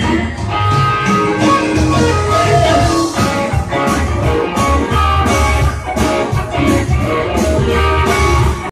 you.